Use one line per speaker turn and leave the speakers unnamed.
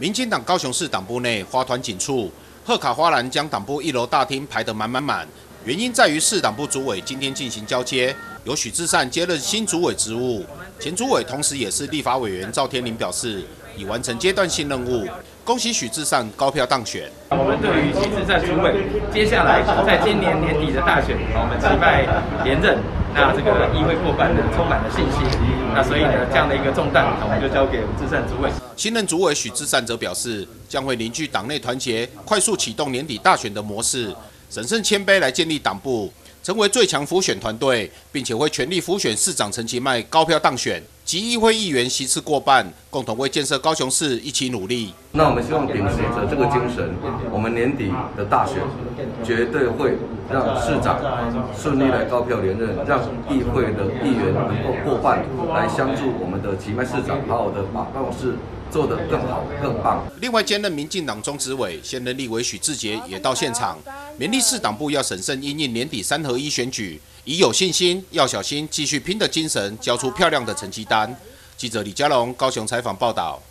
民进党高雄市党部内花团锦簇，贺卡花篮将党部一楼大厅排得满满满。原因在于市党部主委今天进行交接，由许志善接任新主委职务。前主委同时也是立法委员赵天麟表示，已完成阶段性任务，恭喜许志善高票当选。
对于许志善主委接下来在今年年底的大选，我们期待连任。那这个议会过半呢，充满了信心。那所以呢，这样的一个重担，我们就交给吴志善主委。
新任主委许志善则表示，将会凝聚党内团结，快速启动年底大选的模式，审慎谦卑来建立党部，成为最强辅选团队，并且会全力辅选市长陈其迈高票当选。及议会议员席次过半，共同为建设高雄市一起努力。
那我们希望秉持着这个精神，我们年底的大选绝对会让市长顺利来高票连任，让议会的议员能够过半，来相助我们的奇迈市长，好好的把办公室做得更好更棒。
另外，兼任民进党中执委、现任立委许志杰也到现场，勉励市党部要审慎应应年底三合一选举。以有信心、要小心、继续拼的精神，交出漂亮的成绩单。记者李佳龙高雄采访报道。